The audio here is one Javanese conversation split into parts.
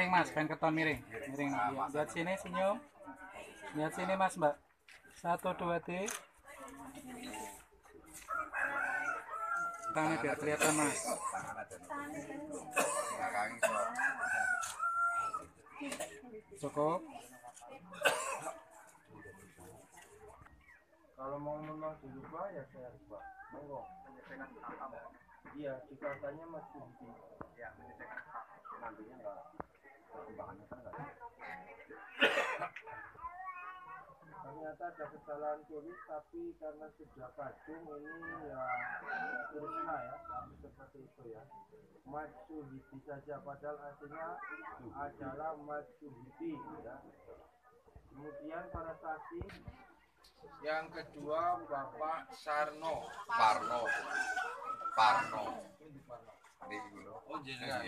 miring mas. Pengen keton miring. Miring. Lihat sini senyum. Lihat sini mas mbak. Satu dua tiga tangannya biar kelihatan mas. Cukup. Kalau mau memang dirubah ya saya rubah. Monggo. Iya, cikatannya masih di Ya, menyesuaikan hak. Nantinya enggak perkembangannya kan ternyata ada kesalahan tulis tapi karena sudah kadung ini ya Krishna ya seperti itu ya Matsuhiti saja padahal artinya adalah Matsuhiti ya kemudian para saksi yang kedua Bapak Sarno Parno. Parno. Dulu. oh jenengan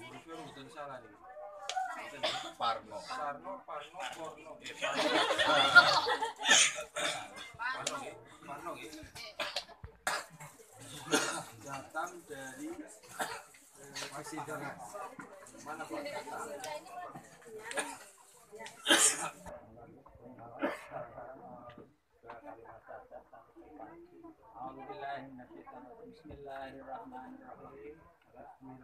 guru kuwi mboten salah niku. Parno. Parno, Parno, Porno. Eh, Parno. Parno. Eh, eh. Datang dari Masih Tengah. Mana datang? Bismillahirrahmanirrahim. أشهد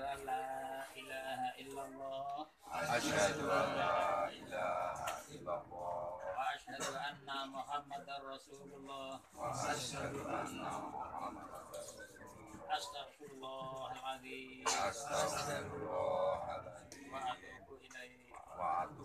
أن لا إله إلا الله. أشهد أن لا إله إلا الله. وأشهد أن محمدا رسول الله. وأشهد أن محمدا رسول الله أستغفر الله العظيم. أستغفر الله العظيم. وأتوب إليه. وأتوب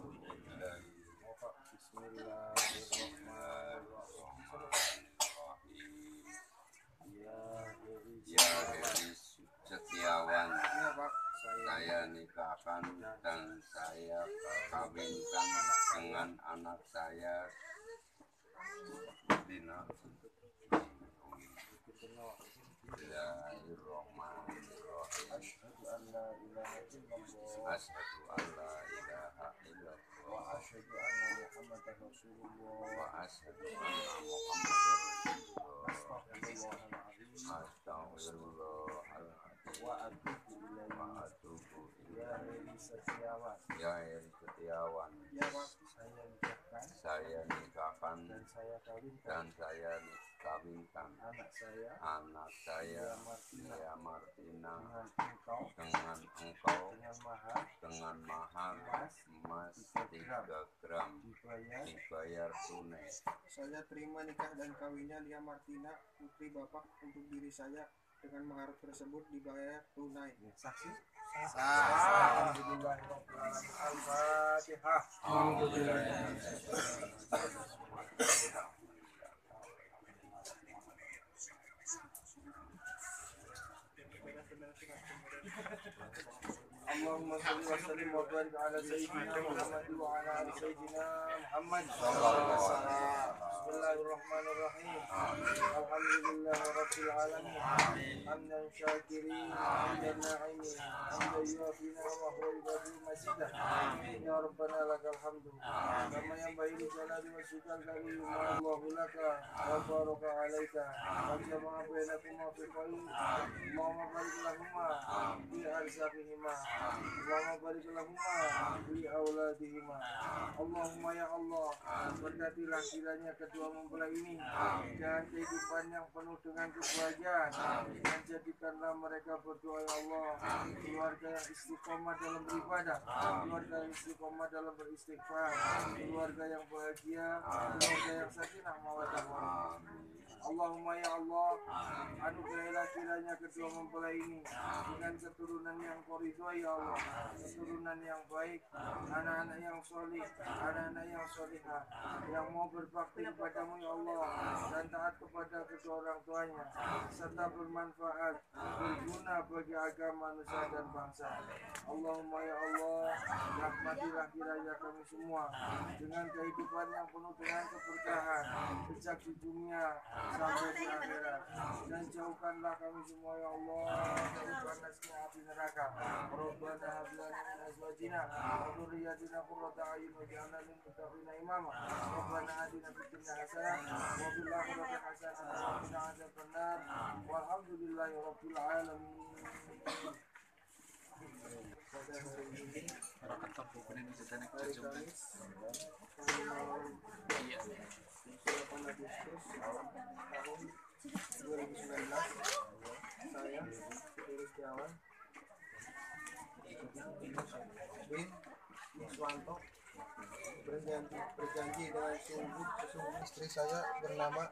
saya nikahkan dan saya kawinkan dengan anak saya Dina. Bismillahirrahmanirrahim. Asyhadu an la ilaha illallah Asyhadu an la ilaha illallah wa asyhadu anna Muhammadar Rasulullah. Wa asyhadu anna Muhammadar Rasulullah. Astagfirullahaladzim wa atubu ilaihi wa atubu ya ilaihi Heri Ya Setiawan ya saya nikahkan dan saya kawinkan dan saya kawinkan anak saya anak saya Lia Martina. Dengan engkau dengan mahar dengan mahar emas 3 gram dibayar tunai. Saya terima nikah dan kawinnya Lia Martina, putri bapak untuk diri saya dengan mahar tersebut dibayar tunai. Saksi? Alhamdulillahirrahmanirrahim. Al-Fatihah. اللهم صل وسلم وبارك على سيدنا محمد وعلى آل سيدنا محمد. بسم الله الرحمن الرحيم. الحمد لله رب العالمين. حمدا شاكرين. حمدا ناعمين حمدا يوافي نعمه ويكافئ مزيدا يا ربنا لك الحمد. كما ينبغي لجلال وجهك الكريم الله لك وبارك عليك. وجمع بينكما في خير اللهم بارك لهما في أرزاقهما. Allahumma barik lahumma bi auladihima Allahumma ya Allah berkatilah kiranya kedua mempelai ini dan kehidupan yang penuh dengan kebahagiaan dan jadikanlah mereka berdoa ya Allah keluarga yang istiqomah dalam beribadah keluarga yang istiqomah dalam beristighfar keluarga yang bahagia keluarga yang sakinah mawaddah Allahumma ya Allah anugerahilah kiranya kedua mempelai ini dengan keturunan yang kau ya Allah keturunan yang baik anak-anak yang solih anak-anak yang solihah yang mau berbakti kepadamu ya Allah dan taat kepada kedua orang tuanya serta bermanfaat berguna bagi agama nusa dan bangsa Allahumma ya Allah rahmatilah kiranya kami semua dengan kehidupan yang penuh dengan keberkahan sejak di dunia sampai di akhirat. Dan jauhkanlah kami semua ya Allah dari panasnya api neraka. ربنا هب لنا من ازواجنا وذرياتنا قرة اعين واجعلنا للمتقين اماما ربنا اتنا في الدنيا حسنه وفي الاخره حسنه وقنا عذاب النار والحمد لله رب العالمين Rakat tapu kuning di sana kerja Iya. 8 Agustus tahun 2019 saya Iris Tiawan bin Iswanto berjanji, berjanji dengan sungguh sesungguh istri saya bernama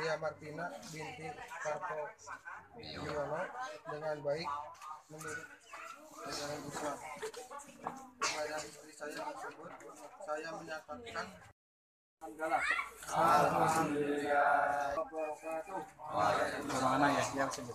Lia Martina binti Karto Yono dengan baik menurut ajaran Islam kepada istri saya tersebut saya menyatakan Alhamdulillah. Alhamdulillah. Mana ya? Yang sini.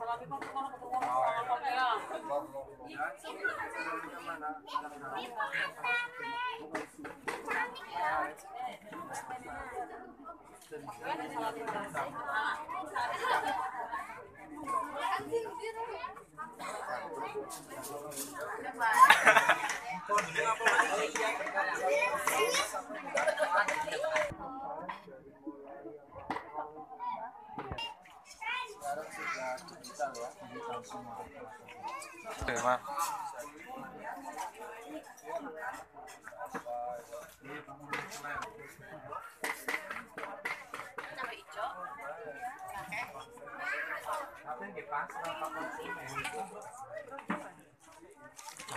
Hahaha. sekarang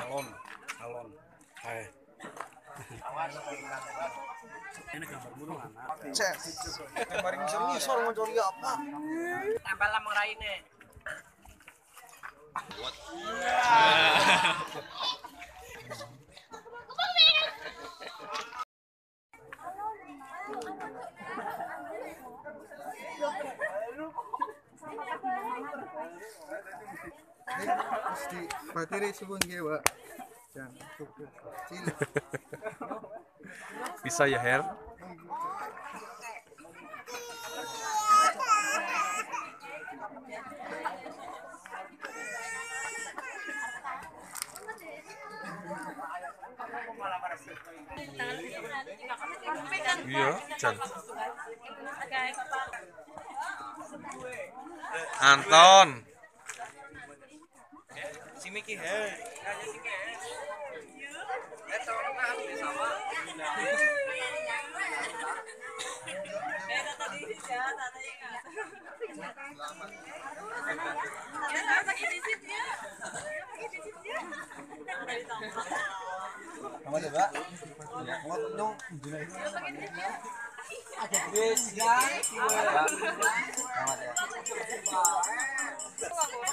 alon alon. Hai. Cek. Kemarin bisa ngisor mau cari apa? tambah lah meraine Pasti materi sebun dia, Pak. Jangan cukup. Cilik. bisa ya Her iya Chan Anton si Miki he Kamu coba. Kamu. Ada. Selamat. Ya,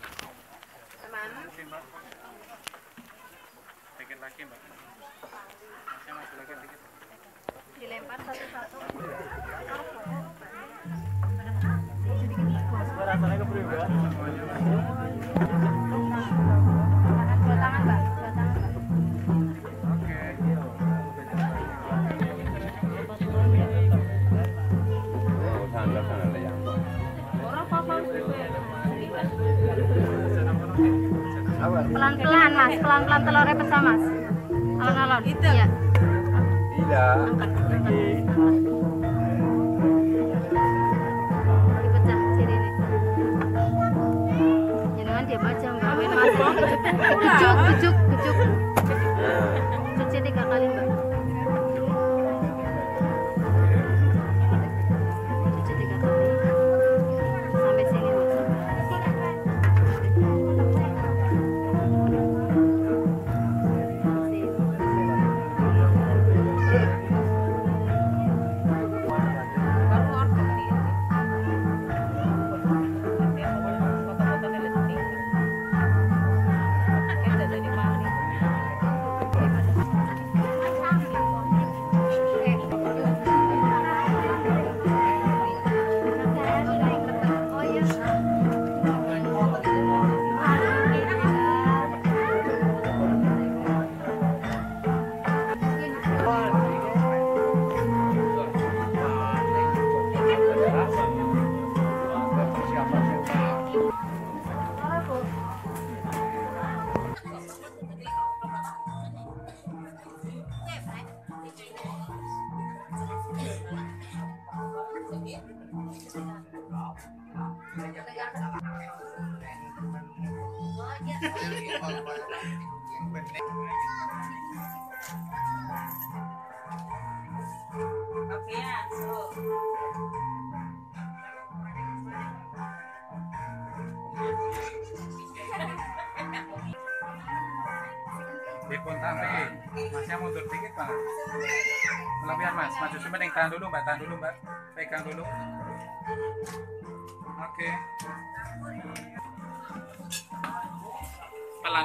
lagi, Mbak. Saya masih lagi dikit. dilempar satu-satu. Dua tangan mbak. Dua tangan mbak. Pelan-pelan mas. Pelan-pelan telurnya pecah mas alon-alon itu. Ya tidak dipecah sini nih. Ya, Jangan dia kakak lima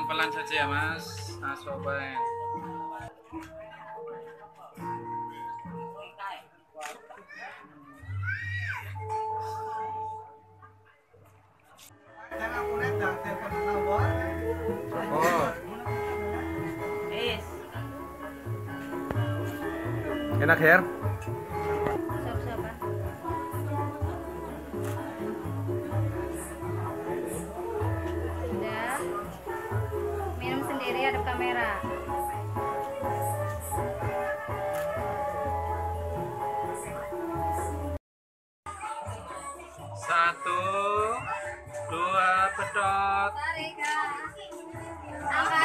Pelan-pelan saja ya, Mas. Nah, sobat. Oh, Enak Her?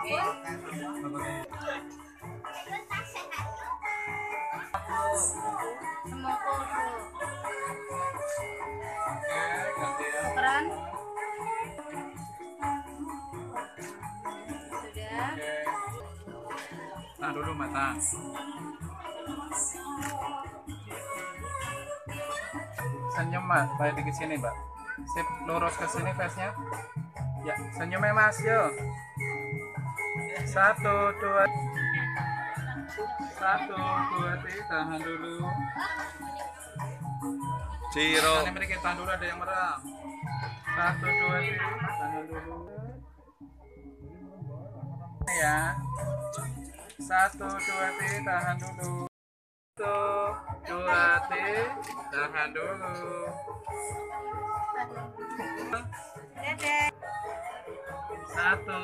Sudah. Tahan dulu. Tahan. Senyum, Mbak. Balik dikit sini, Mbak. Sip, lurus ke sini face-nya. Ya, senyumnya Mas, yo. Satu, dua. Satu, dua, tiga. Tahan dulu. Ciro. Tahan mereka tahan dulu ada yang merah. Satu, dua, tiga. Tahan dulu. Ya. Satu, dua, tiga. Tahan dulu. Satu, dua, tiga. Tahan dulu. Satu,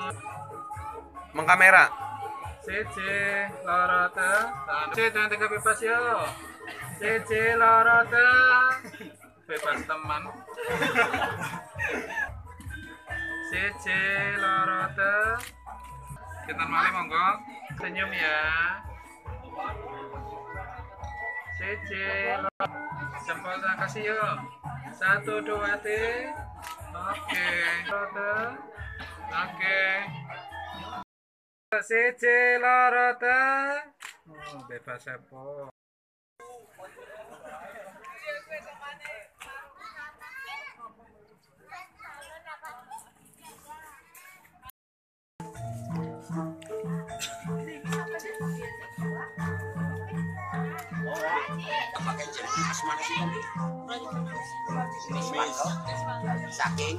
mengkamera. CC loro te C dengan tiga bebas yo. CC lorote bebas teman. CC loro kita Kintan monggo. Senyum ya. CC jempol terima kasih yo. Satu dua tiga. Oke. Okay. oke. Siji loro. Oh, bebas apa? Saking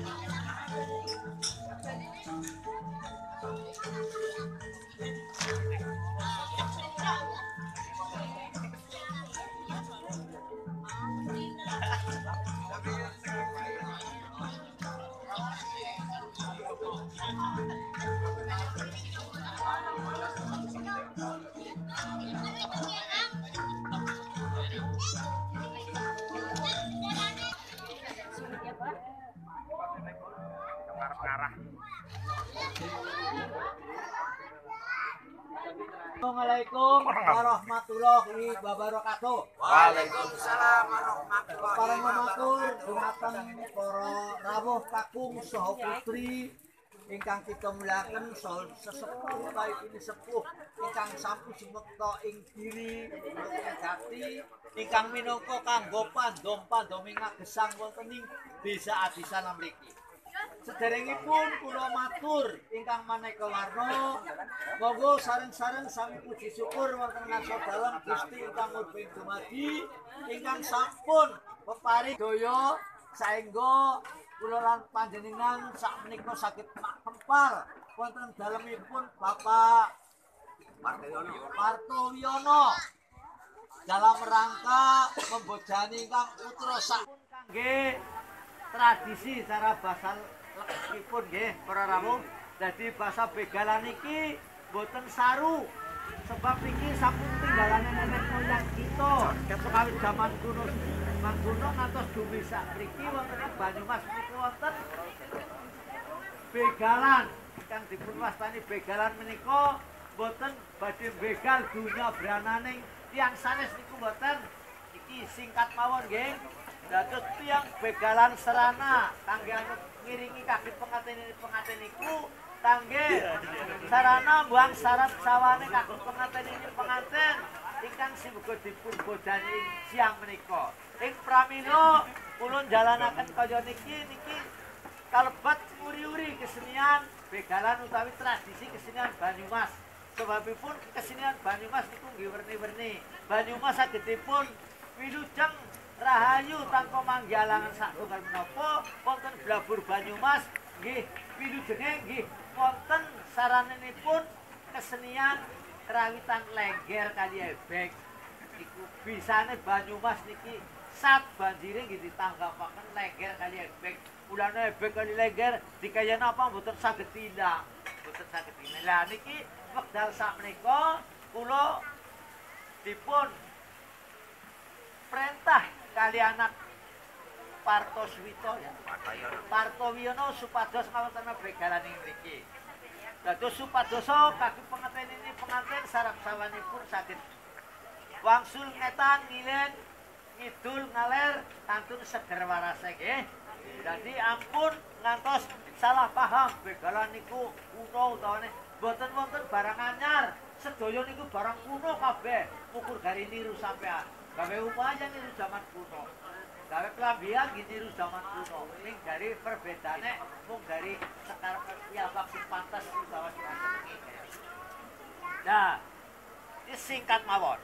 parah. Assalamualaikum warahmatullahi wabarakatuh. Waalaikumsalam warahmatullahi Para matur dumateng para rawuh kakung saha putri ingkang kita mulaken sesepuh baik ini sepuh ingkang sampun sumekta ing diri ing jati ingkang minangka kanggo pandom-pandomi ngagesang wonten ing desa Adisana mriki. Sederengipun kula matur. Ingkang maneka warna monggo sareng-sareng sami puji syukur wonten ngarsa dalem Gusti ingkang murbeng dumadi ingkang sampun peparing daya saengga kula lan panjenengan sakmenika saged makempal wonten dalemipun Bapak Parto Wiono dalam rangka membojani kang putra sak kangge tradisi cara basa lekipun nggih para rawuh dadi basa begalan iki boten saru. Sebab iki sampun tinggalane nenek moyang kita. Sekawit zaman kuno zaman ngantos dumi sak mriki wonten Banyumas menika wonten begalan. Kang dipun wastani begalan menika boten badhe begal dunya brananing tiyang sanes niku boten iki singkat mawon nggih. Dados tiyang begalan serana kangge anu ngiringi kaki pengantin pengantin niku kangge sarana buang syarat sawane kaki pengantin ini pengantin. Ingkang simuga dipun bodani siang menika. Ing pramila kula jalanaken kaya niki niki kalebet uri-uri kesenian begalan utawi tradisi kesenian Banyumas. Sebabipun kesenian Banyumas niku nggih werni-werni. Banyumas sagedipun wilujeng rahayu tanpa manggialangan satunggal menapa? Wonten blabur Banyumas nggih wilujenge nggih wonten saranenipun kesenian kerawitan lengger kali ebek. Iku bisane Banyumas niki sat banjire nggih ditanggapaken lengger kali ebek. Ulane ebek kali lengger dikayana apa? Mboten saged tindak. Mboten saged tindak. Lah niki wekdal sak menika kula dipun perintah kali anak Parto Swito ya. Parto Wiono supados ngawonten begalan ing mriki. Dados supadosa kaki pengantin ini pengantin sarap sawanipun saged. Wangsul ngetan ngilen ngidul ngaler kantun seger warase nggih. Dadi ampun ngantos salah paham begalan niku kuno utawane boten wonten barang anyar sedaya niku barang kuno kabeh ukur gari niru sampean gawe upaya niru zaman kuno gawe kelambian nggih niru zaman kuno ning dari perbedaane mung dari sekarang ya vaksin pantas utawa diwacani Nah, ini singkat mawon.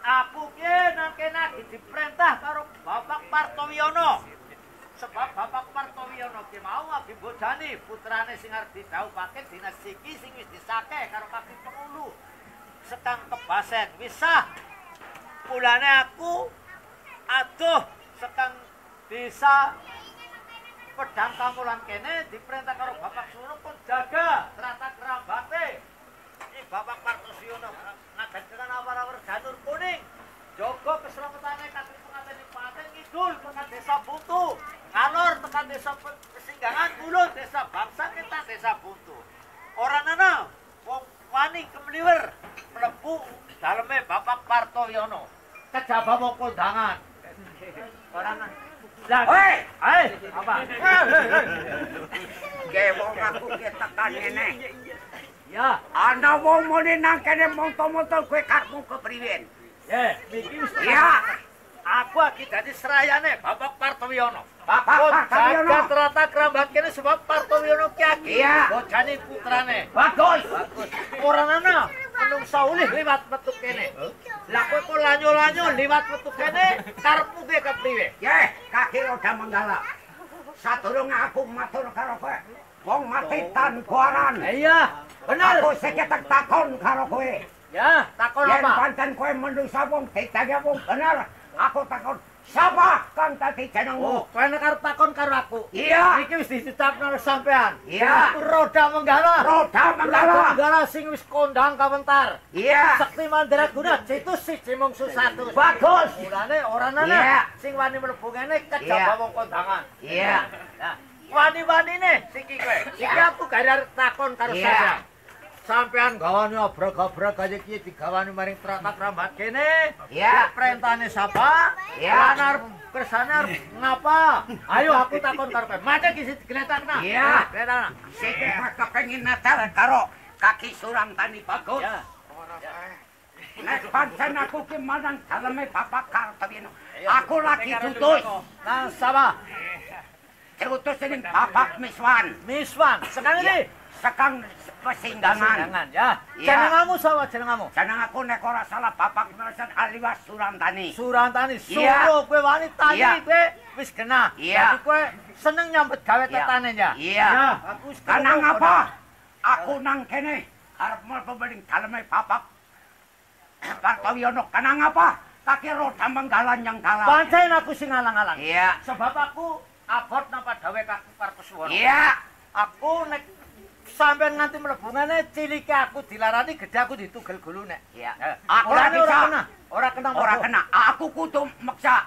Aku ki nangke nagi diperintah karo Bapak Partowiyono. Sebab Bapak Partowiyono ki mau abi bodani putrane sing arep didhawuhake dinas iki sing wis disake karo kaki pengulu. Sekang kebasen wisah. Pulane aku aduh sekang desa pedang kamulan kene diperintah karo Bapak Suruh pun jaga terata kerambate. Ini Bapak Partosiono ngajarkan awar-awar janur kuning. Jogo keselamatannya kaki pengantin Paten Ngidul tekan desa Buntu. Ngalor tekan desa Pesinggangan Ulu desa Bangsa kita desa Buntu. Orang nana wong wani kemliwer mlebu daleme Bapak Partoyono. Kejaba wong kondangan. Orang lah, hei, hei, apa? Gewong aku ki tekan ngene. Ya, Ana wong muni nang kene monto-monto kowe karepmu kepriwen? ya, miki wis Iya. Aku iki dadi serayane Bapak Partowiyono. Bapak Partowiyono. Jagat rata kerabat kene sebab Partowiyono ki aki. Iya. Bojane putrane. Bagus. Bagus. Ora ana menung saulih liwat metu kene. Lah kowe kok lanyo-lanyo liwat metu kene karepmu ge kepriwe? Ye, kaki roda menggala. Sadurunge aku matur karo kowe. Wong mati tanpa aran. Iya, bener. Aku seketek takon karo kowe. Ya, takon Yen apa? pancen kowe manusa wong didage wong bener, aku takon sapa kang dadi Oh, jenengmu? kowe nek arep takon karo aku. Iya. Iki wis dicetapno sampean. Iya. Roda menggala. Roda menggala. Roda menggala sing wis kondang kawentar. Iya. Sakti Mandraguna cetus siji mungsu satu. Bagus. Mulane ora ana Iya. sing wani mlebu Iya. kejaba wong kondangan. Iya. Nah, wani-wanine siki kowe. Siki aku gara takon karo Iya. sampean. Sampean gawani obrek-obrek kaya iki digawani maring tratak rambat kene. Iya. Perintahane sapa? Iya. Lan arep kersane arep ngapa? Ayo aku takon karo kowe. Mate iki digletakna. Iya. Gletakna. Siki kowe kepengin natal karo kaki surang tani bagus. Ya. Nek pancen aku ki manang daleme Bapak Kartawino. Aku lagi dutus. Nang sapa? Diutus dening Bapak Miswan. Miswan. Sekarang ini Sekang pesinggangan. Jangan ya. Jenengamu sapa jenengamu? Jeneng aku nek ora salah Bapak Miswan alias Surantani. Surantani suruh kowe wani tani kowe wis kena. Iya. Jadi kowe seneng nyambet gawe tetane ya. Iya. Ya, aku Kanang krungu apa? Aku nang kene arep mlebu bening daleme Bapak Kartawiono. Kanang apa? Kaki roda menggalan yang kalah. Pancen aku sing ngalang-alang. Iya. Sebab aku abot napa dawe kaku Kartosuwono. Iya. Aku nek sampean nganti mlebu ngene cilike aku dilarani gede aku ditugel gulu nek. Iya. Eh, Aku ora ora bisa. kena. Ora kena Ora kena. Aku kudu meksa.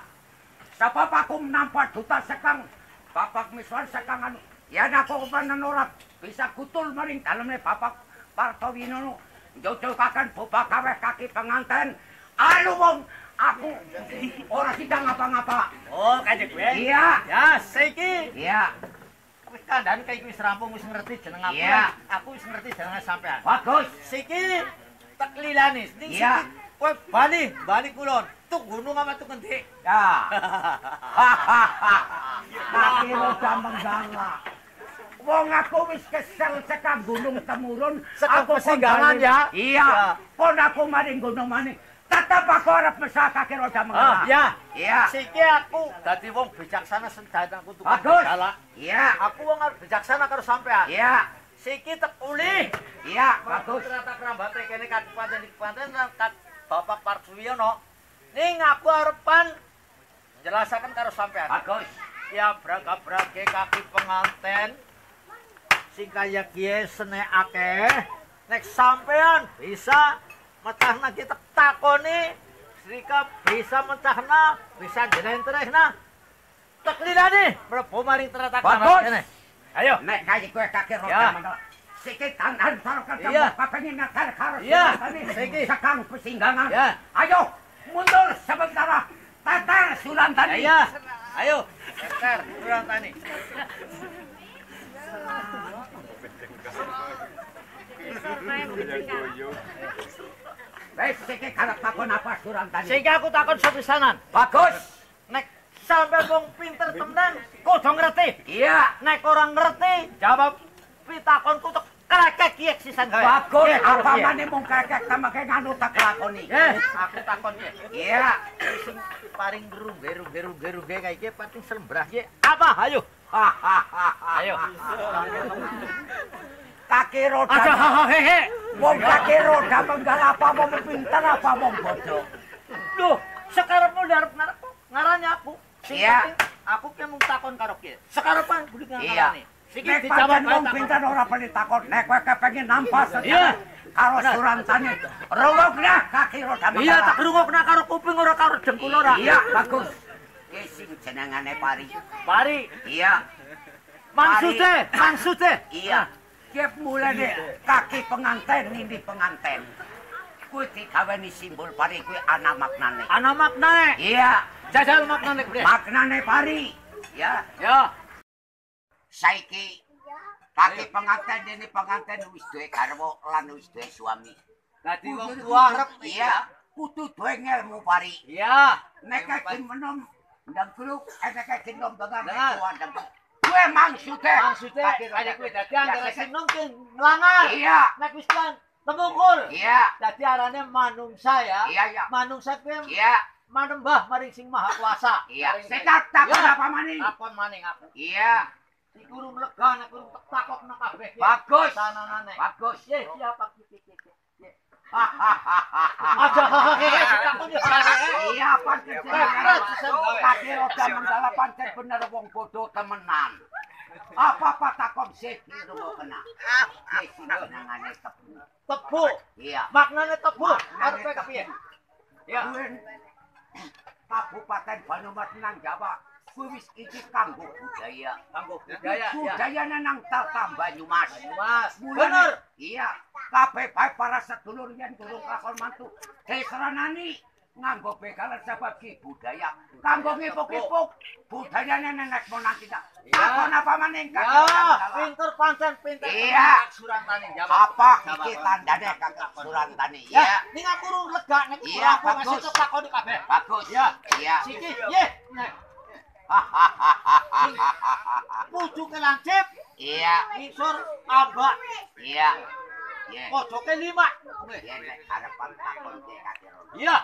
Sebab aku nampak duta sekang Bapak Miswan sekang anu. Ya aku kepanen ora bisa kutul maring dalemne Bapak Partowinono. Jojokaken bubak kaweh kaki penganten. Alu wong aku ora sidang apa-apa. Oh, kanjeng kowe. Iya. Ya, saiki Iya. Wis kandhane kaya wis rampung wis ngerti jeneng aku. Iya. Aku wis ngerti jeneng sampean. Bagus. Siki. Ning Iya. siki kowe bali, bali kulon. Tuk gunung apa tuk endi? Ya. Kaki roda menggala. Wong aku wis kesel sekang gunung temurun. Aku pesinggangan, kembali. ya? Iya. Ya. Pon aku maring gunung maning. Tetap aku arep mesah kaki roda menggala. Ah, ya. Iya. Siki aku dadi wong bijaksana senjata aku tukang Bagus. galak. Iya. Aku wong arep bijaksana karo sampean. Iya. Siki tek uli. Iya, bagus. Ternyata kerambate kene kabupaten lan kat- Bapak Parsuyono. Ning aku arepan jelasaken karo sampean. Bagus. Ya braga-brage kaki penganten sing kaya kiye akeh nek sampean bisa mecahna kita takoni Srika bisa mecahna bisa jelentrehna teklirane mlebu maring terata Bagus. kene ayo Nek kaki kowe kaki roda Ya. menggala. Sikit tandan karo ketemu Iya. kepengin natal karo Iya. suasane. Siki. Sekang pesinggangan. Ya. Ayo mundur sebentar. Tatar Sulantani. Iya, ayo. Sekar, kurang tani. Wes iki karep takon apa Sulantani? Sehingga aku takon sepisanan. Bagus. Nek sampean wong pinter tenan, kudu ngerti. Iya. Nek orang ngerti, jawab pitakonku tek krekek kiek sisan gawe. Bagus. Kiek, Apa maneh mung kakek tamake nganu tak lakoni. Eh, aku takon kiek. Iya. Sing paring gerungge gerungge gerungge gerungge kayak kiek pating selembrah kiek. Apa? Ayo. Ayo. Kaki roda. Aja hehe. Wong kaki roda menggal apa wong pinter apa wong bodoh. Loh, sekarang mau darap ngarep ngaranya aku. Iya. aku ki mung takon karo kiek. Sekarang pan budi Iya. ngarani. Siki Nek dijawab pancen wong pinter ora perlu takon. Nek kowe kepengin nampas Iya. Karo Sulantani. Rungokna kaki roda Iya, tak rungokna karo kuping ora karo dengkul ora. Iya, bagus. Ki sing jenengane Pari. Pari, Iya. maksudnya, maksudnya. Iya. Tiap mulane kaki penganten nindi penganten. Kuwi digaweni simbol pari kuwi ana maknane. Ana maknane. Iya, Jajal maknane kuwi. maknane pari. Ya, Ya. saiki kaki penganten ini penganten wis duwe garwa lan wis duwe suami. Dadi wong tua arep iya, kudu duwe ngelmu pari. Iya. Nek kaki menom ndangkruk, nek kaki nom dengan Dengar. tuan ndangkruk. Kuwi maksudnya Maksudnya kaki kaya roda. kuwi dadi Ya, anggere kaki- sing nongkin nglangar. Iya, Nek wis kan temungkul. iya, Dadi arane manungsa ya. iya, iya. Manungsa kuwi Iya, manembah maring sing maha kuasa. iya. Maring- Sekat takon Iya. apa maning? Takon maning aku. Iya, Iki urung lega nek urung tak takok nang kabeh. ki. Bagus. Sananane. bagus. Ye, siapa ki ki ki. Hahaha. Aja. Iya, pancen roda pancen bener wong bodoh temenan. Apa-apa takon sih itu kena. Sih senengane tepu. Tebu. Iya. Maknane tebu. Arepe tebu. kepiye? Ya. Kabupaten Banyumas nang Jawa. Kuwi wis iki kanggo budaya. Kanggo budaya ya. Budayane nang tata Banyumas. Mas, bener. Iya, kabeh bae para sedulur yen durung lakon mantu desranani nganggo begalan sebab ki budaya. Kanggo ngipuk-ipuk budayane nenek monak kita. Lakon apa maning Ya, pinter pancen pinter. Iya. Surantani jawab. Apa iki tandane kakek Surantani? Ya, Iya. ning aku lega nek Iya, aku bagus. takoni kabeh. Bagus. Ya. Iya. Siki, ye. Nek pucuke lancip, Iya. ngisor ambak, Iya. Iya. pojoke lima. Iya nek arepan takon ki kakek. Iya.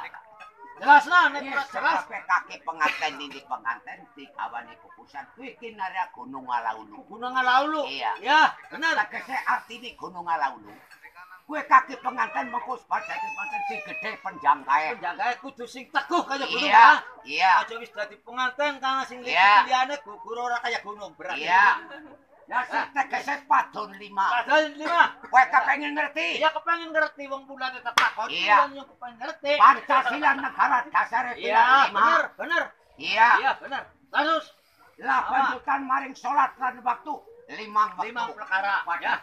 Jelas lah, nek Yes, jelas. kabeh kaki penganten ini penganten dikawani kukusan kuwi kinarya Gunung Alaulu. Gunung Alaulu. Iya. Ya, bener. Tegese artine Gunung Alaulu. Kuwi kaki penganten mengko sebagai penganten sing gedhe penjangkae. Penjagae kudu sing teguh kaya gunung Iya, ya. iya, Aja wis dadi penganten karena sing Iya. liyane gugur ora kaya gunung berat. iya. Ya sing tegese padon lima. Padahal lima. Kowe kepengin ngerti? Iya kepengin ngerti wong bulane tepak kok Iya. yang kepengin ngerti. Pancasila negara dasare Iya, lima. bener, bener. Iya. Iya, bener. Terus Lah panjutan maring salat lan waktu limang waktu. lima perkara. Ya.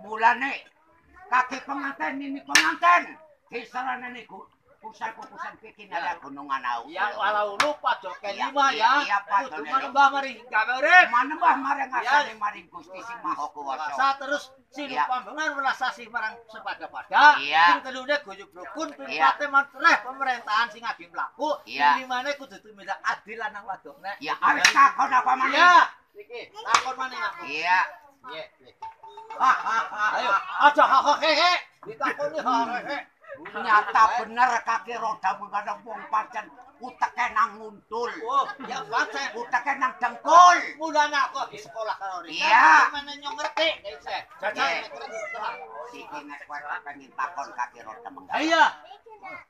mulane kaki penganten ini penganten kisaran niku pusat-pusat bikin ada gunung anau Yang walau lupa joke Iya, lima iya, ya. iya, Pak, Kudu Doni. manembah mari gawe urip. manembah marang asale Iya. maring Gusti Sing Maha Kuwasa Rasa terus sinu Iya. pambengan welasasi marang sepada-pada. Iya. Sing kelune guyub rukun Iya. pipate mantreh pemerintahan sing agi mlaku. Iya. Sing limane kudu tumindak adil lanang wadok nek. ya arep takon apa maneh Iya. Iki takon maning aku. iya Iya. Ayo, aja hahaha. Ditakoni hahaha. nyata bener kaki roda mengadang wong pancen uteke nang nguntul Oh, ya pancen. uteke nang dengkul Mulane aku di sekolah karo Rika. Iya. Mana nyong ngerti. Terang. iki nek kowe kepengin takon kaki roda Iya.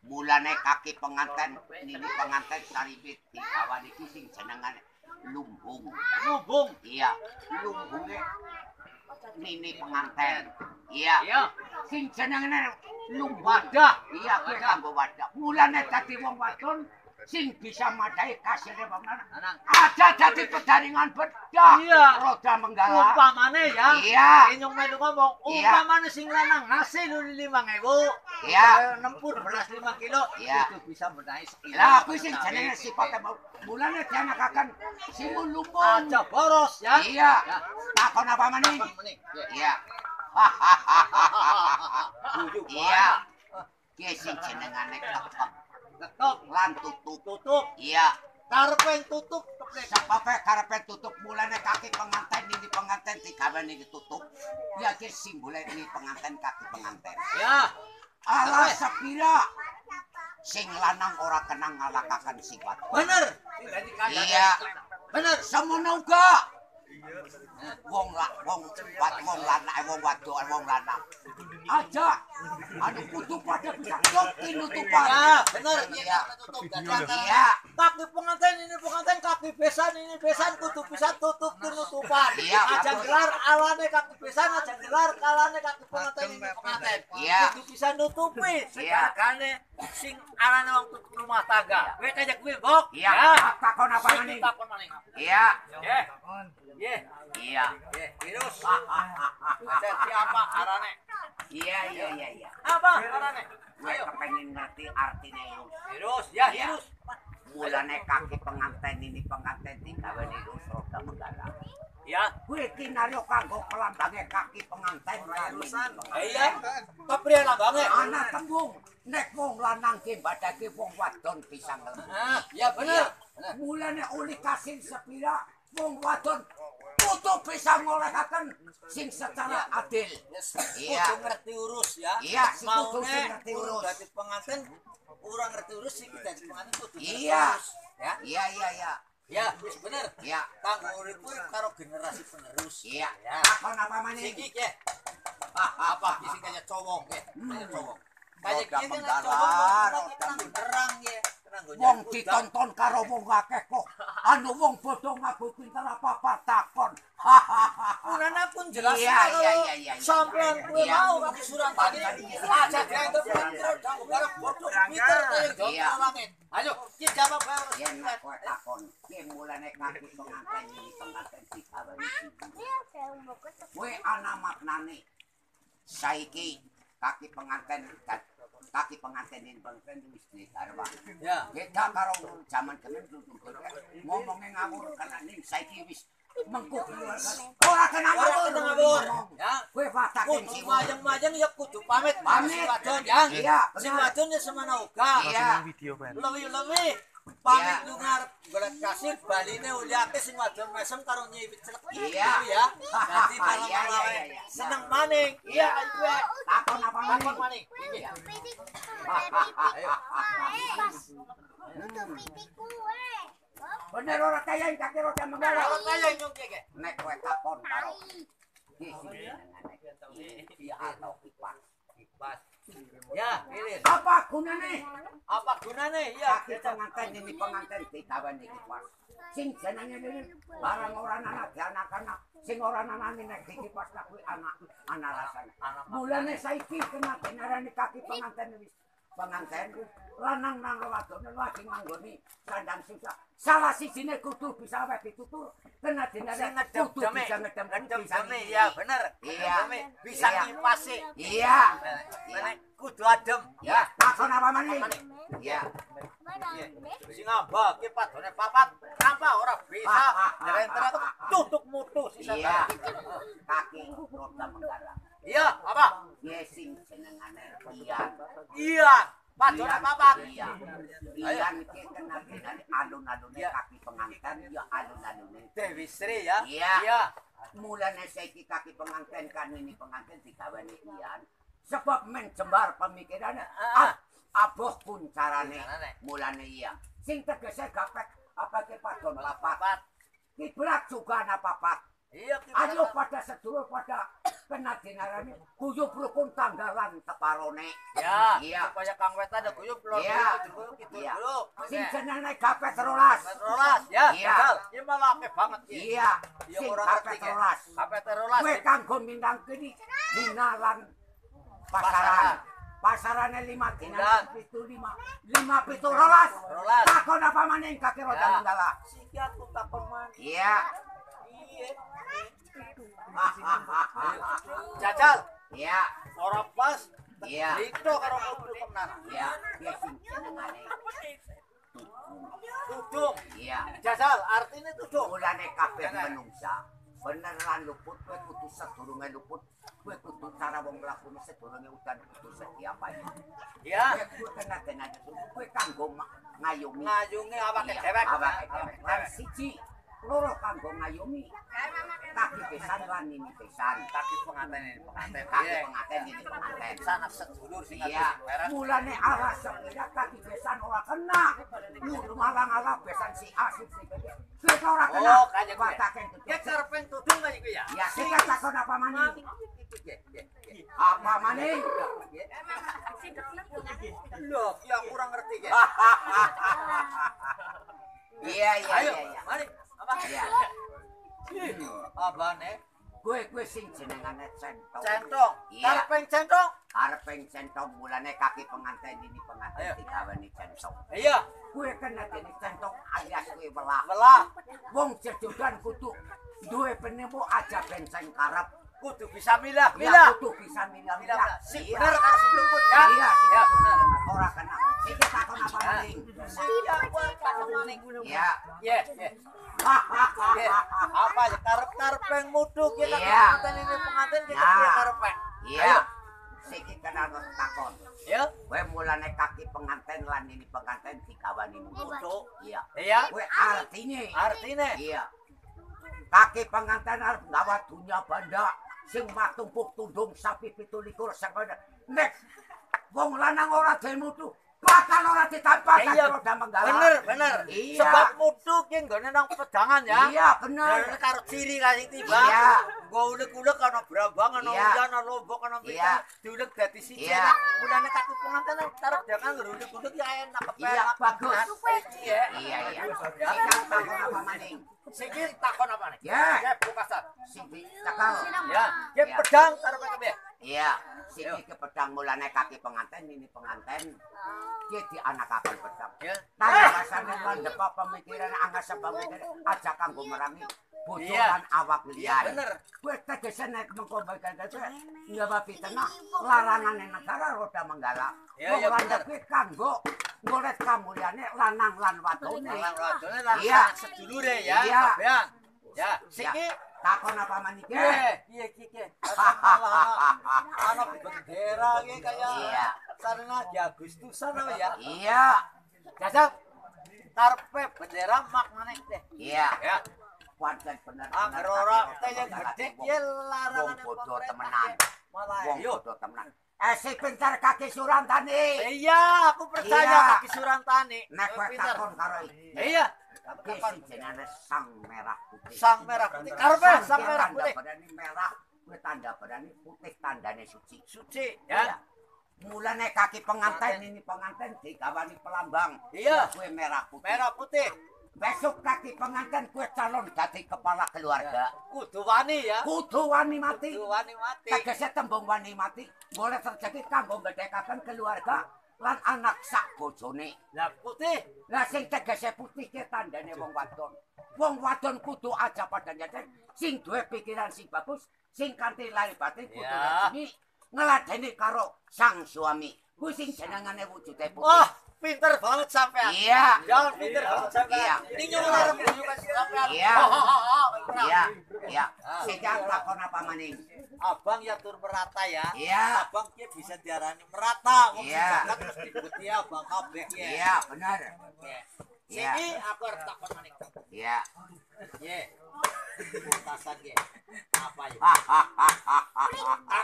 mulane kaki penganten nini penganten saribit dikawani iki sing jenengane lumbung Ngubung. iya lumbunge nini penganten iya Iya. sing jenengane lumbung Wadah. iya kuwi kanggo wadah mulane dadi wong wadon sing bisa madai kasire wong lanang Lanang. aja dadi pedaringan bedah Iya. roda menggala Umpamane ya. iya Inyong melu ngomong, Iya. umpamane sing lanang ngasih lu 5000. Iya. Nempur beras 5 kilo, Iya. itu bisa benahi sekilo. lah kuwi sing jenenge sifate mau mulane dianakaken simun lumbung aja boros ya. iya Ya. takon apa maning. Ya. iya Bujuk iya ki sing jenengane ketok Tetep lan tutup tutup. iya Karepe tutup keplek. Sebabnya karepe tutup mulane kaki penganten ini penganten digawe niki tutup. Ya ki simbole ini penganten kaki penganten. Ya. Ala sepira sing lanang ora kenang ngalakaken sing wadon. Bener. Iya. Bener. Semono uga. Wong la wong wat wong lanang wong wadon wong lanang. Aja anu kudu pada bisa nyoki nutupan. Ya, bener. Iya. tutup Iya. Kaki pengantin ini pengantin kaki besan ini besan kudu bisa tutup penutupan. Iya, Aja gelar alane kaki besan aja gelar kalane kaki pengantin ini pengantin. Iya. Kudu bisa nutupi Iya. sedangkane sing alane wong tutup rumah tangga. Kowe kaya kuwi, Bok. Iya, takon apa maning? ditakon maning. Iya. Ye. Ye. Iya. Ye, virus. Jadi apa arane? Iya, iya, iya, iya. Apa arane? Ayo. kepengen ngerti artinya virus. Virus, ya virus. Mulane kaki penganten ini penganten tinggal virus roda menggala. Ya. Gue kinario kanggo pelambange kaki penganten virusan. Iya. Kepriye lambange? Ana tembung nek wong lanang ki badake wong wadon bisa ngelem. Ah, ya bener. Mulane uli kasih sepira wong wadon kudu bisa ngolekaken sing secara adil. Iya. Kudu ngerti urus ya. Iya, si kudu sing ngerti urus. Dadi pengantin urang ngerti urus sing dadi pengantin kudu Iya. Ya. Iya, iya, iya. Ya, wis bener. Iya. Kanggo urip karo generasi penerus. Iya. Ya. Apa maning? Siki ke. Apa sing kaya cowong ke? Kaya. Kaya Roda kene menggala, cowong roda tenang terang ya. Wong ditonton karo wong akeh kok. Anu wong bodho ngaku pinter apa-apa takon. Punana pun jelas Iya, iya, iya, iya, iya. sampean kuwi mau kaki Surantani aja dianggap pinter dong barang bodoh pinter Iya. dokter langit. Ayo, ki jawab bae. Yen nek kowe takon, yen mulane kaki penganten ini penganten dikawani siji. Kowe ana maknane. Saiki kaki penganten kaki penganten ini penganten wis dikarwa. Ya. Kita karo zaman kemen tutup ngomongnya ngawur karena ini saiki wis mengkuk ora kena Ora ngawur kena ngawur. Ya. kowe fatakin Kudu sih majeng-majeng ya kudu pamit Pamit. si wadon ya. Si benar. wadon ya semana uga. iya Lebih-lebih pamit Iya. lungar golek kasih baline uliake sing wadon mesem karo nyiwit celek Iya. ya. Dadi Iya, iya, iya, iya. seneng maning. Iya. Iya, ayo. takon apa maning maning. Iki. bener ora kaya yang kaki roda menggala Kalau kaya nyong iki. nek kowe takon karo sini iya atau kipas Pas. Ya, pilih. apa gunane? Apa gunane? Iya, kaki penganten ini penganten dikawani kipas sing jenenge ini barang ora anak anak-anak sing ora nanane nek dikipas tak kuwi anak anak rasane mulane saiki kena dinarani kaki penganten wis penganten lanang nang wadon lagi nganggoni sandang susah salah sijine kudu bisa wae ditutur kena ngedem kudu bisa ngedem Ngedem bisa deme, ngidem. ya bener. Iya. Bisa Iya. ngipasi. iya kudu adem. ya takon apa maning ya Sing ngamba ki padone papat. Apa ora bisa. Nyerentera tutuk mutu sisa. iya kaki roda menggala Iya, apa? ya sing jenengane iya Iya, padone papat. Iya. Iya iki kena dinane alun-alune kaki penganten ya alun-alune. Dewi Sri ya. Iya. Iya. Mulane saiki kaki penganten kan ini penganten digawani iyan. Sebab men jembar pemikirannya Ah. ah, aboh pun carane. Mulane iya. Sing tegese gapek apa ke padon lapat. Kiblat juga ana papat. Iya, Ayo pada sedulur pada kena dinarani guyub rukun tanggalan teparone. Ya, Iya. supaya Kang Weta ada guyub lor Iya. gitu Iya. dulu. Sing jenenge gapet rolas. Rolas ya, Iya. Ini malah akeh banget ki. Iya, Iya orang gapet ngerti ki. rolas. Terolas? Kue kanggo mindang kini dinalan pasaran. Pasarane lima dinalan pitu lima. Lima pitu rolas. Rolas. Takon apa maning kaki roda Ya. menggala. Siki aku takon man. Iya. Iya. Jajal, Iya. ora pas. Iya. Itu karo kudu kemana? Iya. Iya sing jenengane. Tudung. Iya. Jajal, artinya tudung. Mulane kabeh menungsa. Beneran luput, kowe kudu sedurunge luput. Kowe kudu cara wong nglakoni sedurunge udan kudu sedia payu. Ya, Kowe kena tenan kowe kanggo ngayomi. ngayungi awake Iya, dewek. awake dewek. Lan siji, loro kanggo ngayomi. Kaki besan lan ini besan. Kaki pengantin ini pengantin. Kaki Iya. penganten ini penganten. Sanak sedulur sing Iya, mulane alas sepeda kaki besan ora kena. Lu malang ala besan si asik si gede. Kita ora kena. Oh, kaya gue. Ya karepeng tudung kaya gue ya. Ya, kita takon apa maning? Apa maning? Loh, ya kurang ngerti ya. Iya, iya, Ayo, iya, iya. mari. Apa? Iya. Apa nih? Kue kue sing jenengane centong. Centong. Iya. Karepeng centong. Arepeng centong mulane kaki penganten ini penganten Ayo. dikawani centong. Iya, Kue kena dene centong alias kue welah. belah. Wong jejogan kudu duwe penemu aja benceng karep. Kudu bisa milah, Ya milah. kudu bisa Milah, milah. Si bener karo si luput ya. Iya, Ya, bener. Ora kena. Iki takon apa Ya. maning? Iya, gua takon maning. Iya. Iya, iya. Iya. Apa ya karep-karepeng mudu kita Iya. pengantin ini pengantin kita punya karepeng. Iya. Siki kena takon. Ya. Kue mulane kaki penganten lan ini penganten dikawani mutu. Mutu. Iya. Iya. Kue artine. Artine Iya. Kaki penganten arep nggawa dunya banda sing matumpuk tundung sapi 17 sekono. Nek wong lanang ora den mutu, bakal ora ditampak Iya, kaki roda menggala. Bener, bener. Iya. Sebab mutu ki nggone nang pedangan ya. Iya, bener. Darane karo ciri kasih tiba. Iya. Nggo ulek-ulek ana brambang ana Iya. uyan ana lombok ana Iya. pita. Diulek dadi siji. Iya. Mulane kaki pengantin taruh jangan ngulek-ulek ya enak kepenak. Iya, bagus. Iya. Iya, iya. Sekarang takon apa maning? Siki takon apa nih? Ya. Ya, bukasan. Sing dicekal. Ya, ya Iya. pedang taruh kebe. Iya, siki ke pedang mulane kaki penganten ini penganten. Ki di anak kapal pedang. Ya. Tanya rasane landhep pemikiran angas pemikiran aja kanggo merangi lan awak Iya, liyane. bener. Kowe tegese nek mengko bagian dadi nyababi tengah larangane negara roda menggala. Iya, Wong iya, landhep bener. kuwi kanggo ngolet kamulyane lanang lan wadone. Lang wadone lah Iya. sedulure ya. Iya. Sampean. Ya, siki Takon apa manike? Iya, iya, iya, iya. Ana bendera ki kaya Iya. sarana di Agustusan apa ya? Iya. Jajak karpe bendera maknane teh. Iya. Ya, Pancen bener. angger ora teh yang gede ye larangan bodoh temenan. Malah Wong yo. bodoh temenan. Eh si pintar kaki surantani. Iya, aku percaya kaki Surantani. Nek kowe takon karo iki. Iya. Sing jenenge sang merah putih. Sang merah putih. Karpe sang ki merah tanda putih. Badane merah, kowe tanda badane putih tandane suci. Suci ya. Mulane kaki pengantin ini pengantin digawani pelambang. Iya. Kowe merah putih. Merah putih. Besok kaki pengantin kowe calon dadi kepala keluarga. Kudu wani ya. Kudu wani mati. Kudu wani mati. Tegese tembung wani mati boleh terjadi kanggo ngedekaken keluarga lan anak sak bojone. Lah putih. Lah sing tegese putih ki tandane wong wadon. Wong wadon kudu aja pada nyadar sing duwe pikiran sing bagus, sing kanthi lahir batin kudu resmi ngeladeni karo sang suami. Ku sing jenengane wujude putih. Wah, pinter banget sampean. Iya. Ya, pinter banget sampean. Iya. Ini nyuruh arep juga sampean. Iya. Oh, oh, oh, oh. Iya, iya. Sejak lakon apa maning? Abang ya tur merata ya. Iya. Abang ki bisa diarani merata. Wong Iya. zakat mesti diikuti abang kabeh ya. Iya, bener. Oke. Iya. Sini aku arep takon maning. Iya. Ye. Putasan ye. Apa ya?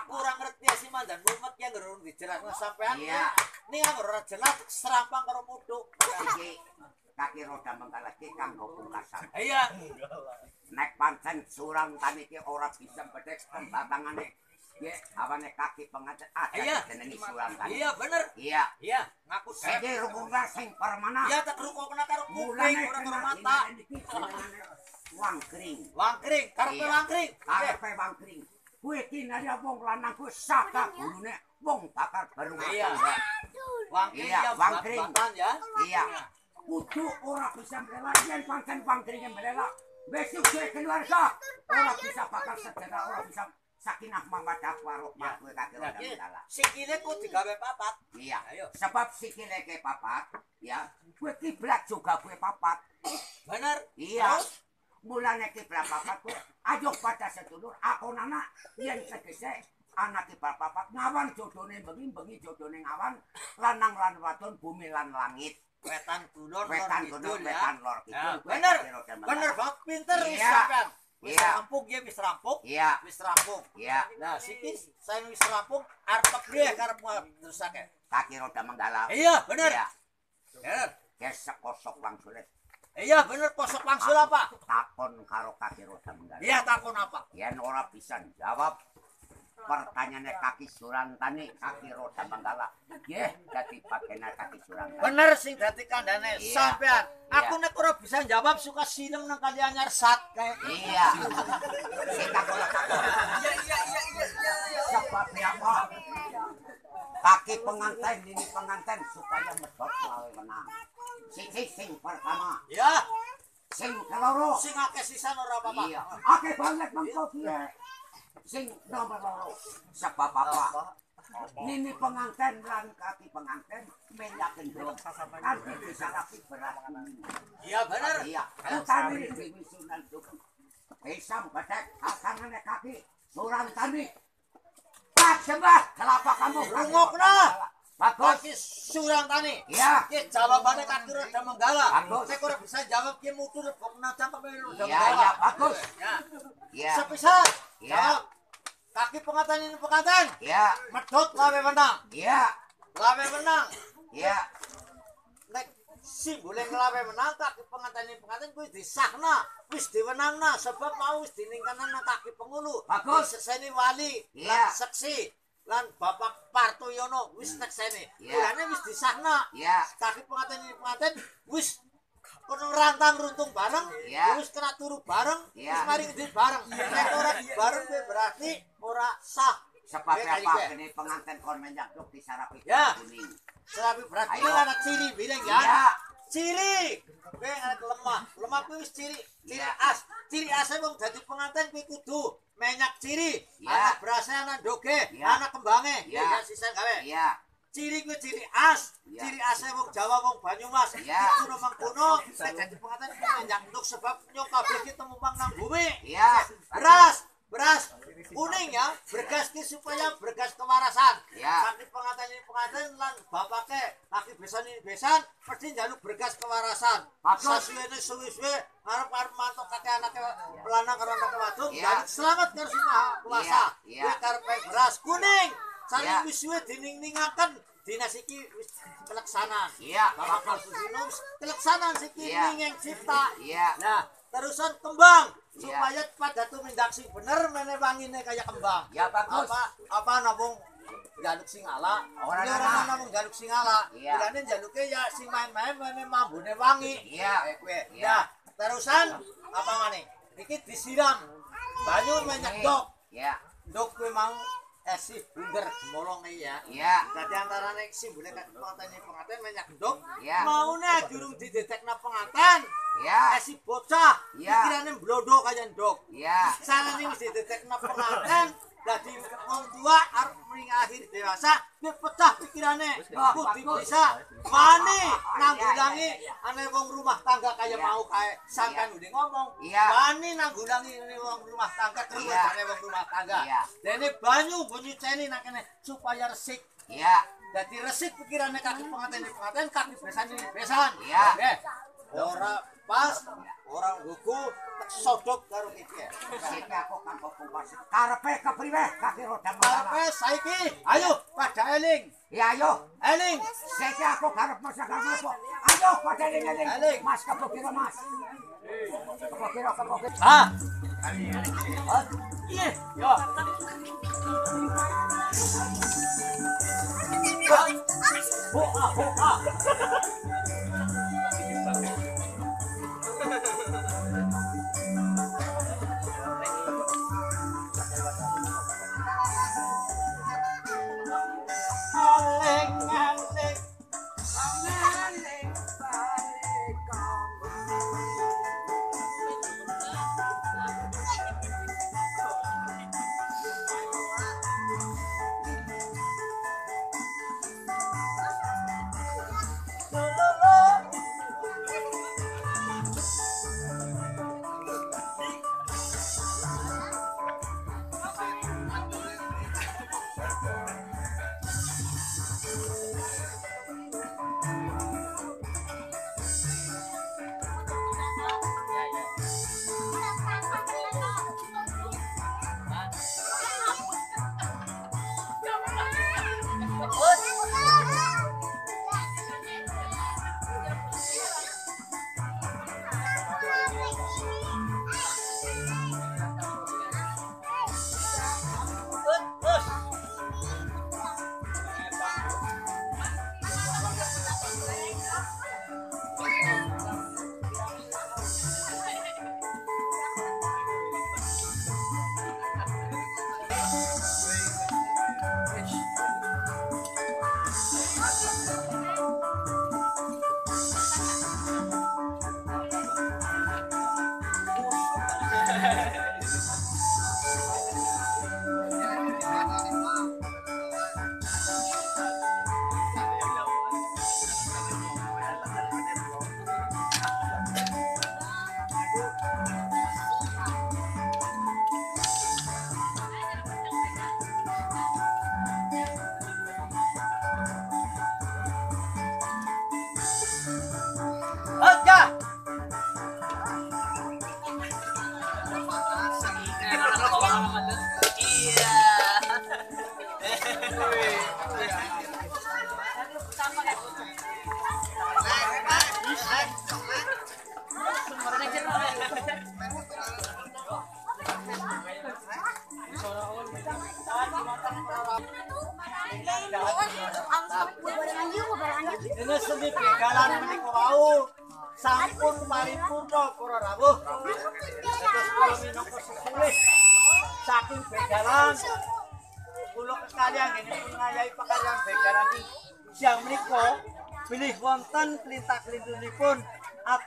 Aku ora ngerti sih mandan mumet yang ngerung dijelasno sampean. Iya. Ini aku ora jelas serampang karo muduk. Iki kaki roda mengkalah ki kanggo pungkasan. Iya. Nek pancen surang tani ki ora bisa bedek pembatangane. Ye, awane kaki pengajar ada Iya. jenenge surang tani. Iya bener. Iya. Iya, ngaku saya. Iki rukuna sing permana. Iya tak rukukna karo kuping ora karo kena mata. Iki wangkring. Wangkring, karepe Iya. wangkring. Oke. Karepe wangkring. Kuwi ki nari wong lanang kuwi saka gulune wong bakar baru Iya. Wangkring ya wangkring. Iya. Kudu ora bisa mbela yen pancen wangkringe mbela. Besok duwe keluarga ora bisa bakal sejarah ora bisa sakinah mawaddah warahmah kuwi kaki Nah, roda sikile ku digawe papat. Iya. Sebab sikile ke papat, ya. Kuwi kiblat juga kuwi papat. Bener. Iya. Terus? Mulane kiblat papat kuwi ayo pada sedulur aku nana yen tegese anak papat ngawan jodone bengi bengi jodone ngawan lanang lan wadon bumi lan langit. Wetan kulon Wetan ya. wetan lor Ya, kidul. bener. Bener banget pinter wis Iya. sampean. Wis Iya. rampung ya wis rampung. Iya. Wis rampung. Iya. Nah, siki saya wis rampung arep piye karep terusake. Kaki roda menggala. Iya, bener. Iya. Bener. Gesek kosok langsung Iya, bener kosok langsung apa? takon karo kaki roda menggala. Iya, takon apa? yen ora bisa jawab pertanyaane kaki surantani kaki roda manggala nggih dadi bagena kaki surantani Bener sing dadi kandhane Iya. sampean. Aku Iya. nek ora bisa jawab suka silem nang kali anyar sat kayak iya sing takon takon Iya, iya, iya, iya, iya. sebab apa kaki pengantin ini pengantin supaya medhot lawe menang. Siji sing pertama. Ya, sing keloro. Sing akeh sisan ora apa-apa. iya. Akeh banget mengko piye sing nomor loro. Sebab apa? Nini pengantin lan kaki pengantin minyak gendong nanti bisa lagi berat. Iya, bener. iya. Utami Dewi Sunan Dukun pisang bedek tangannya kaki. Surang tani sembah kelapa kamu Rungokna. bagus Kaki surang tani. iya Ki jawabane kaki roda menggala. Bagus. Saya ora bisa jawab ki mutu kok nacang kok roda iya iya bagus Ya. iya Sepisah. Iya. Kaki pengantin ini pengantin. iya Medhot lawe menang. iya Lawe menang. iya simbole nglawe menang kaki pengantin pengantin kuwi disahna wis diwenangna sebab mau wis diningkanan nang kaki pengulu Bagus. seseni wali Iya. lan seksi lan Bapak Partoyono wis teksene Iya. mulane wis disahna Ya. kaki pengantin pengantin wis rantang runtung bareng Iya. wis kena turu bareng Iya. wis mari ngedit bareng nek ora bareng kuwi berarti ora sah Sebab apa ini pengantin kon menjak di sarapi Ya. kuning. Serapi berarti ini ada ciri bilang ya. Ciri. Kowe anak lemah. Lemah kuwi wis ciri. Ciri as. Ciri ase wong dadi pengantin kuwi kudu menyak ciri. Ya. Anak berase anak doge, anak kembange. Ya. Sisa gawe. Iya. Ciri kuwi ciri as. Ciri ase wong Jawa wong Banyumas. Ya. Kudu mengkono nek dadi pengantin kuwi menyak nduk sebab nyok kabeh ki temumpang nang bumi. Iya. Beras, beras kuning ya, bergas ki supaya bergas kewarasan. Ya. Kaki pengantin ini pengantin lan bapake kaki besan ini besan mesti njaluk bergas kewarasan. Bagus. Sasuwene suwi-suwi arep-arep mantuk kaki anake lanang karo anake wadon Ya. njaluk selamat sing maha kuasa. Ya, ya. Karepe beras kuning. Ya. Saling wis suwe dining-ningaken dinas iki wis keleksanan. Iya. Bapak Susino wis keleksanan siki Ya. ningeng cipta. Iya. Nah, terusan kembang Supaya pada tumindak sing bener mene wangine kaya kembang. Ya, bagus. Apa apa nabung jaluk sing ala. Ora Ini ana. ora nabung jaluk sing ala. Iya. Mulane jaluke ya sing main-main mene mambune wangi. Iya. Kowe. Iya. Ya, terusan apa maneh? Iki disiram. Banyu menyek dok. Iya. Dok kowe mau esi bunder molong ya. Iya. Dadi antarane simbole kaki pengantin pengantin menyek dok. Iya. Maune durung didetekna pengantin. Iya. Esi bocah, Iya. pikirane blodo kaya ndok. Iya. Sana wis didetekno pengantin, dadi wong tua arep mring akhir dewasa, pecah pikirane. Bagus. bisa wani Iya, nanggulangi ane wong rumah tangga kaya mau kae sampean udah ngomong. Wani nanggulangi ane wong rumah tangga ane wong rumah tangga. Dene banyu banyu ceni nang kene supaya resik. Iya. Dadi resik pikirannya kaki pengantin pengantin kaki besan ini besan. Iya. Ora pas, orang gugu tak sodok karo iki. ya. Sik aku kan kok kumpul. Karepe kepriwe kaki roda. Karepe saiki, ayo pada eling. Ya ayo. Eling. Sik aku karep masak apa? Ayo pada eling eling. Eling. Mas kepokira mas. Kepokira. Ah. Ah, Iya, yo. Ho ah ho ah.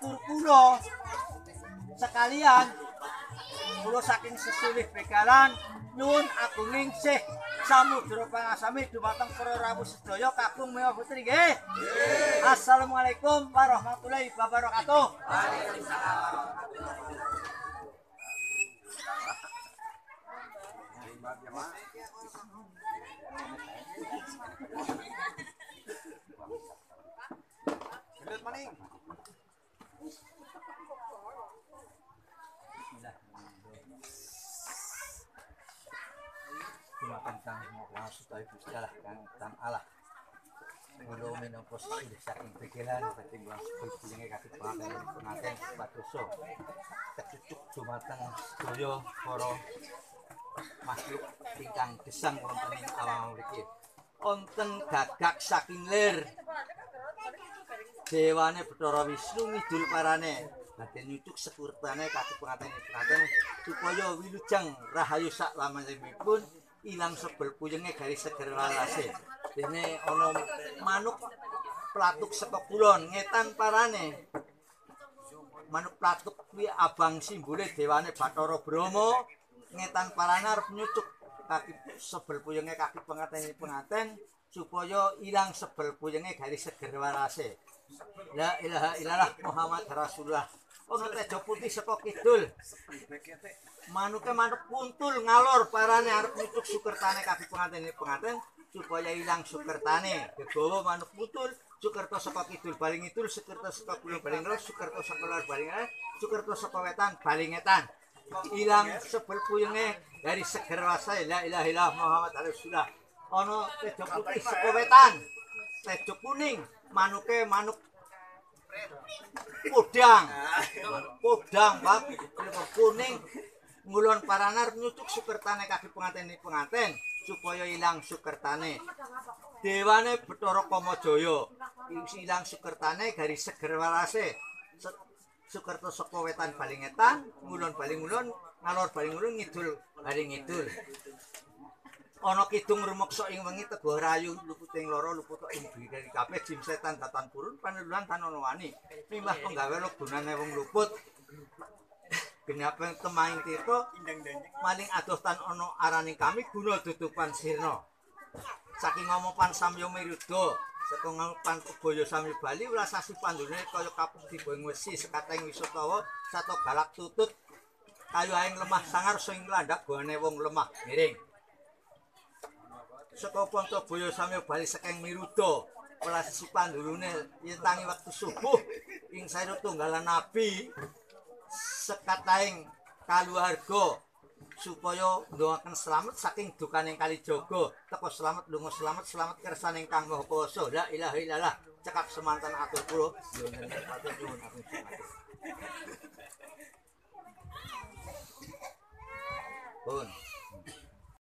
Kula sekalian kula saking sesulih begalan nyuwun agunging sih samudra pangasami dumateng para rawuh sedaya kakung mewa putri nggih. Assalamualaikum warahmatullahi wabarakatuh. Gendut maning. Cuma tentang mau langsung tapi bisalah kan tentang Allah. Wonten gagak saking lir. Dewane Bathara Wisnu ngidul parane. Badhe nyucuk sekurtane kaki pengantin pengantin supaya wilujeng rahayu sak lamanipun ilang sebel puyenge garis seger walase. Dene ana manuk platuk saka kulon ngetan parane. Manuk platuk kuwi abang simbole dewane Bathara Brahma ngetan parane arep nyucuk kaki sebel puyenge kaki pengantin pengantin supaya ilang sebel puyenge garis seger walase. La ilaha illallah Muhammad Rasulullah. Ono tejo putih saka kidul. Manuke manuk puntul ngalor parane arep nyucuk sukertane kaki pengantin pengantin supaya ilang sukertane. Gegawa manuk puntul Sukerto saka kidul baling idul, Sukerto saka kulon baling lor, Sukerto saka lor baling lor, Sukerto saka wetan baling etan. Ilang sebel puyenge dari seger wasai la ilaha illallah Muhammad Rasulullah. Ono tejo putih saka wetan. Tejo kuning manuke manuk podang. Podang, Pak. Kuning ngulon paranar nyucuk sukertane kaki pengantin pengantin supaya ilang sukertane. Dewane Bathara Kamajaya ilang sukertane garis seger walase. Se- Sukerto saka wetan baling etan, ngulon baling ngulon, ngalor baling ngulon, ngidul baling ngidul. ana kidung rumeksa ing wengi tego rayu luputing loro luput ing biri kabeh jim setan datan purun panuluan tan ana wani mimbah penggawe legunane wong luput Genapeng temaing tirta maling adoh tan ana araning kami guna dudupan sirna saking ngomopan samya miruda saka ngomopan kebaya sami bali ulasasi pandune kaya kapuk dibeng wesi sekateng wisatawa sato galak tutut. Kayu aing lemah sangar sing landhap gone wong lemah miring. Saka Pontoboyo sami bali saking Miruda welas pandulune yen tangi wektu subuh ing sayur tunggalan nabi sekataing kaluwarga supaya ndongaken slamet saking dukaning Kalijaga teko slamet lunga slamet slamet kersane Kang Maha Kuwasa la ilaha illallah. Cekap semanten atur kula. Pun.